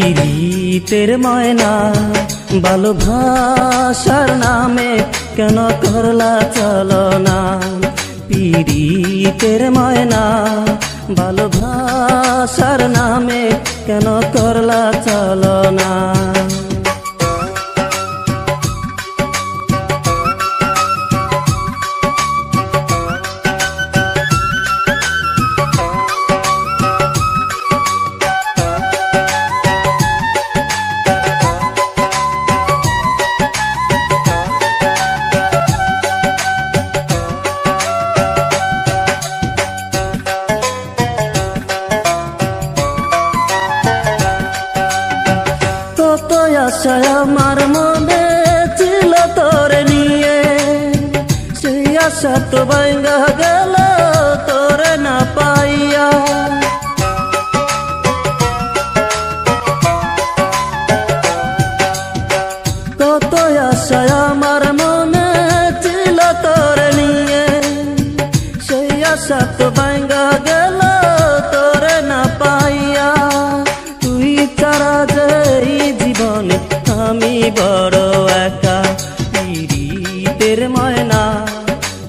পীড়িতের ময়না ভালোবাসার নামে কেন করলা চলনা পীড়িতের ময়না ভালোবাসার নামে কেন করলা চলনা আশায় আমার মনে ছিল তোর নিয়ে। সেই আশা তো ভাঙ্গা গেল তোর না পাইয়া। কত আশায় আমার মনে ছিল তোর নিয়ে। সেই আশা তো ময়না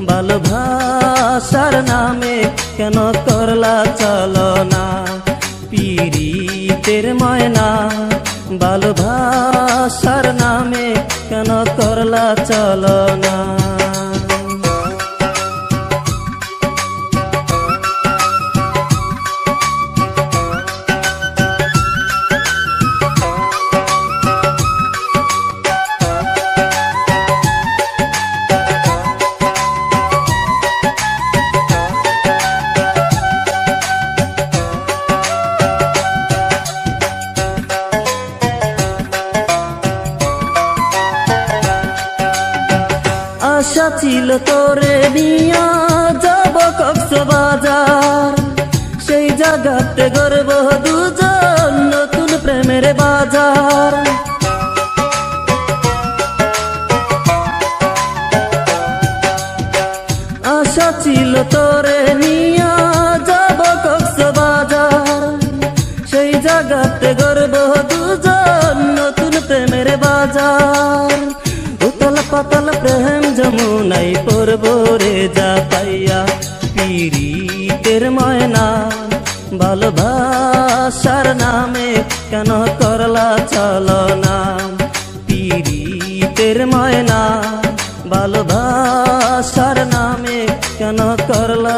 ভালোবাসার নামে কেন করলা চলনা? পীড়িতের ময়না ভালোবাসার নামে কেন করলা চলনা? আশা ছিল তোরে নিয়া যাব কক্সবাজার। সেই জায়গাতে গর্ব দুজন নতুন প্রেমের বাজার। আশা ছিল তোরে নিয়া যাব কক্সবাজার। সেই জায়গাতে গর্ব যা পাইয়া পীড়িতের ময়না, ভালোবাসার নামে কেন করলা চলনা পীড়িতের ময়না, ভালোবাসার নামে কেন করলা